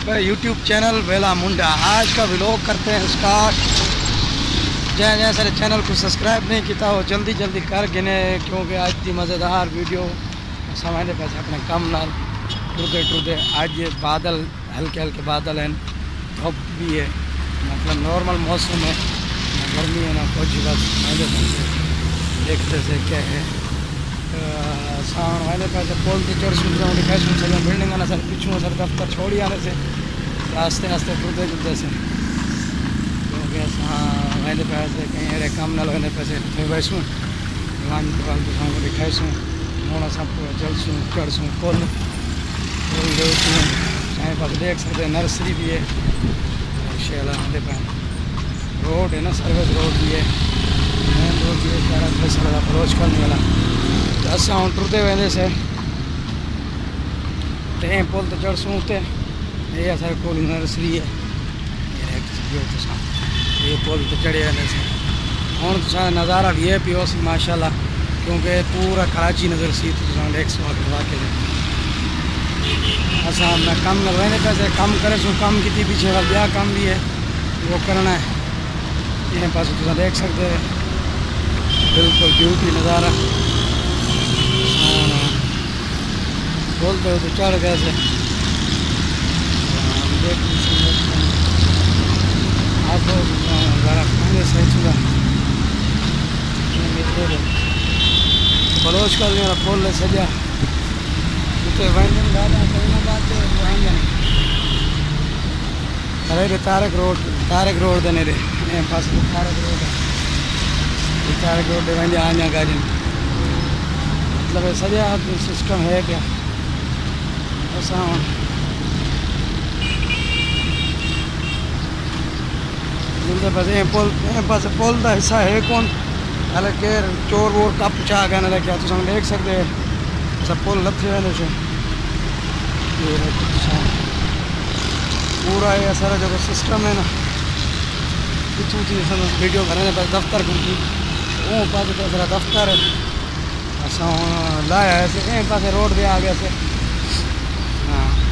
पे YouTube channel वेला मुंडा। आज का व्लॉग करते हैं स्टार्ट जै जै सारे चैनल को सब्सक्राइब नहीं किया हो, जल्दी जल्दी कर गिने, क्योंकि आज की मज़ेदार वीडियो समझने पैसे अपने कम नाल टुरते टुरते आज ये बादल, हल्के हल्के बादल हैं। धूप भी है। मतलब नॉर्मल मौसम है। ना गर्मी है ना, कुछ बस देखते से क्या है। साण वाले पास पोल ते चढ़ सुन जाऊँ दिखाई सुन सकें बिल्डिंग ना सर पिछू सर दफ्तर छोड़ी आने से आस्ते आस्ते टुरते टुरते से क्योंकि हाँ वाले पास कहीं अड़े कम न वाले पास थे वैसूं वन वाल तो दिखाई सुन मोड़ा सब चलसूँ चढ़सूँ पुल पुल देखूँ साए पास देख सकते नर्सरी भी है शेला वाले पास रोड है ना सर्विस रोड भी है मेन रोड भी है सारा फैसला अप्रोच करने वाला असां टुरते वेंदेसीं टे पुल ते चढ़सूं हुते हे असांजो पुल नर्सरी है ये पुल तो चढ़े वेंदेसीं हूँ तुसां नज़ारा वी आई पी होसीं माशाल्लाह क्योंकि पूरा कराची नज़र सी तुसां एक सौ वाक़े असां मैं कम न वेंदे पैसे कम करे सो कम की पीछे वाल ॿिया कम भी है वो करना है ये पास देख सकते बिल्कुल ब्यूटी नज़ारा बोलते हो तो चढ़ गए सही चुका बलोच कर लिया पोल ले सजा। उते वंजन गाना कहीं बात वंजन अरे रे तारक रोड तारक रोड देने रे। ए पास तारक रोड है। तारक रोड दे वंजा आने गाड़ी मतलब सजा सिस्टम है क्या? ऐसा जिंदे पास पुल पास पुल का हिस्सा है कौन हाले केर चोर वोर कप चा गए ना क्या तुम देख सकते सब पुल लथे वेंदे से पूरा ये सारा जो सिस्टम है ना पिछू थी वीडियो बनाने पर दफ्तर घूमती वो पास तो दफ्तर है असा हूँ लाया ऐसे पास रोड भी आ गया से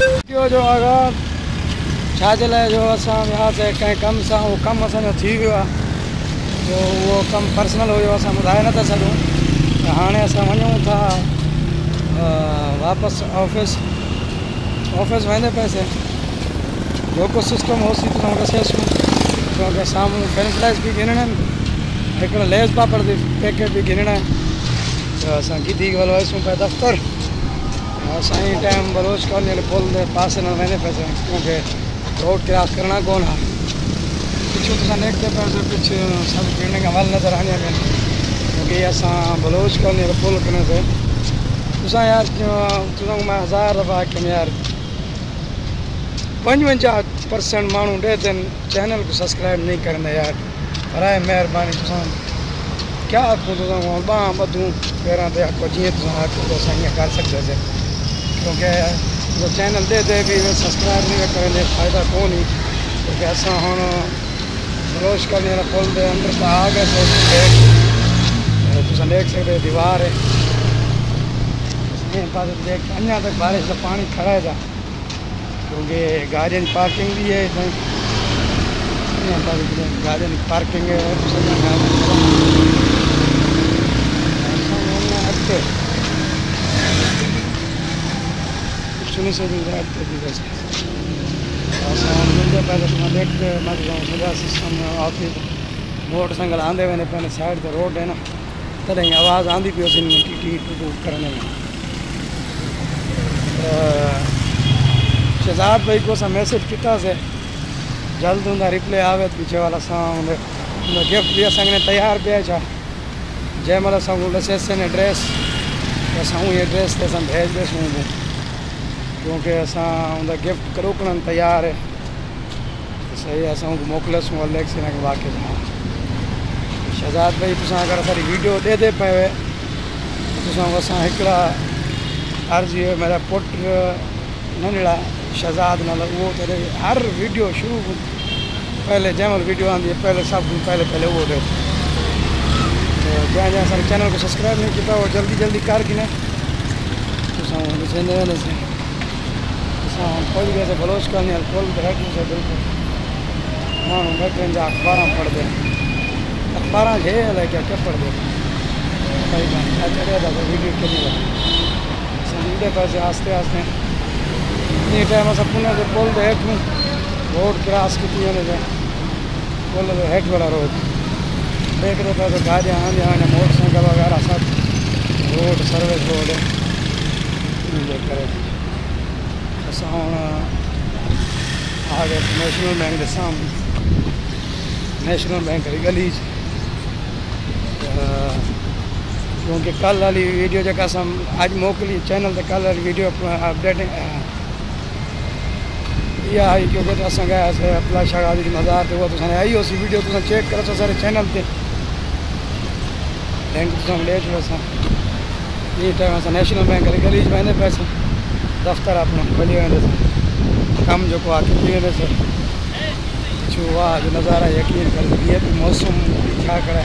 जो अगरि छाजे लाइ जो असां वियासीं कंहिं कम सां उहो कमु असांजो थी जो उहो कमु पर्सनल हुयो, असां ॿुधाए नथा सघूं। त हाणे था वापसि ऑफ़िस ऑफ़िस वेंदे पैसे। जेको सिस्टम होसीं त हुन ॾसेसि छोकी साम्हूं फ्रेंच बि गिनणा आहिनि। हिकिड़ो लेस पापड़ जी पैकेट बि गिनणा आहिनि। त असां गिदी ॻोल्हाइसूं पिया दफ़्तर। साईं टाइम बलोच कॉलोनी पुल के पास न वेंदे पैसे, क्योंकि रोड क्रॉस करना कौन है? पिछू देखते पैसे कुछ सब बिल्डिंग हल नज़र आने में क्योंकि असा बलोच कॉलोनी पुल करने से यार मैं हज़ार दफ़ा कि यार? पंजवंजाह परसेंट माण्हू ॾे थियनि चैनल को सब्सक्राइब नहीं करते यार। बराए महिरबानी क्या आखूँ तुसा बाह ॿधूं पैरां ते आखो जीअं तुसा आखो तो असां ईअं कर सकते क्योंकि वो चैनल दे दे भी सब्सक्राइब नहीं करेंगे फ़ायदा कौन ही क्योंकि असा हम रोश करने वाला पुल दे अंदर तो आ गए तुम देख सकते दीवार है देख अञा तक बारिश का पानी खड़ा है क्योंकि गाड़ियों की पार्किंग भी है गाड़ियों की पार्किंग है अॻिते सुनी से भी वैसे असां मुंहिंजे पहले तुम देखते मतलब सॼा सिस्टम ऑफ़िस मोटरसाइकिल आंदे वेंदे पहले साइड ते रोड है ना तॾहिं आवाज़ आंदी पई हुई टी टी टू टू करने में। शहजाद भाई को असां मैसेज कितासीं जल्द हूंदा रिप्ले आवे पीछे वाला असां हुन गिफ्ट बि असांखे तयारु पिया छा जंहिं महिल असां ॾसेसि ड्रेस त असां उहे ड्रेस ते असां भेज ॾेसूं क्योंकि असां गिफ्ट करोकणनि तयारु आहे सही असां मोकिलियोसीं अलेक्स हिन खे शहज़ाद भाई, तुसां अगरि असांजी वीडियो ॾे दे पियो तुसां असां हिकिड़ा अर्ज़ी पुट नंढड़ा शहज़ाद नालो, उहो त हर वीडियो शुरू पहले जंहिं वीडियो आंदी पहले सब पहले पहले वो ॾे तो जहाँ जहाँ चैनल को सब्सक्राइब नहीं किया जल्दी जल्दी कर गिने। तुसां ॾिसंदे असां खोल गए थे बलोच करनी खोल बैठ से बिल्कुल माण्हू बैठे जा अखबार पढ़दे अखबार है अलाए क्या क्या पढ़दे भाई छा चढ़िया था वीडियो किनी असां ईंदे पासे आस्ते आस्ते इन टाइम असां पुणे जे पुल ते हेठूं रोड क्रॉस की वञे पुल ते हेठि वारा रोड देखते पासे गाॾियाँ आंदियूं आहिनि मोटरसाइकिल वग़ैरह सब रोड सर्विस रोड इनजे करे असां हुन आ गए नेशनल बैंक के सामने नेशनल बैंक की गली क्योंकि कल वाली वीडियो जो असां अॼु मोकिली चैनल ते कल वाली वीडियो अपडेटिंग इहा आई क्योंकि असां गयासीं अप्ला जी मज़ार उहा तुसां आई हुयोसीं वीडियो तुसां चेक करो असांजे चैनल ते बैंक छो असां टाइम नेशनल बैंक वारी गली च वेंदे दफ़्तर अपनो खोली वेंदासीं कमु थी जो नज़ारा यकीन कर ये भी मौसम क्या करे।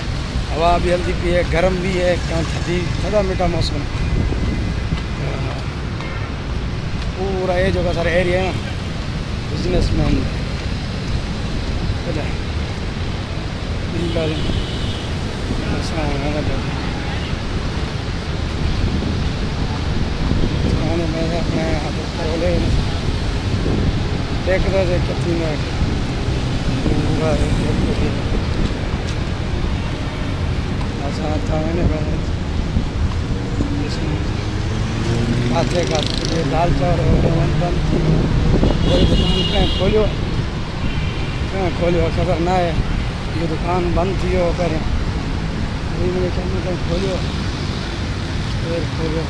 हवा भी हल्दी पी है, गर्म भी है, कहाँ थदी थदा मीठा मौसम। पूरा ये जो का सारा एरिया है बिज़नेस मैंने अपने कितनी में पूरा असां था वञे पिया किथे किथे दाल चांवर बंदि वरी दुकान कंहिं खोलियो? कंहिं खोलियो? ख़बर न आहे इहो दुकानु बंदि थी मुंहिंजे चवंदो कंहिं खोलियो? केरु खोलियो।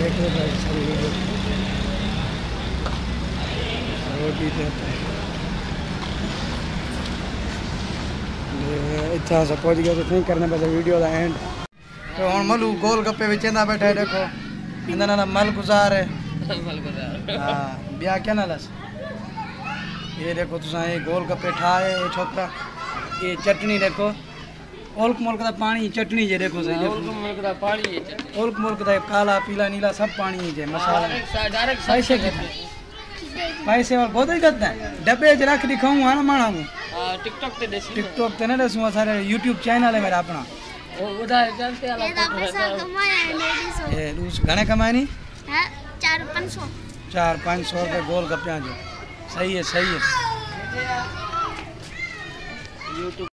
रहे थे सारी वीडियो। रोटी देते इतना पहुँच गया तो नहीं करने पहले वीडियो का एंड तो हम मलू गोल गप्पे में चंदा बैठा देखो। इंदा ना मल गुजार है। हाँ ब्याह क्या ना लस? ये देखो तुसा ये गोल गप्पे ठाए ये छोकरा। ये चटनी देखो। ओल्क मोल्क का पानी चटनी जे देखो सही उनको मुल्क पानी है ओल्क मोल्क का काला पीला नीला सब पानी है मसाला। डायरेक्ट पैसे कितने? पैसे और बहुत ही करते हैं। डब्बे च रख दिखाऊँ है माना हूँ। हाँ टिकटॉक ते देसी टिकटॉक ते न दसूं सारे यूट्यूब चैनल है मेरा अपना। वो बुधाए जानते ये आला पैसा कमाया है लेडीज़ ये दूस घणे कमाए नी? है चार पाँच सौ। चार पाँच सौ रुपये गोल गप्पियाँ जो सही है सही है। यूट्यूब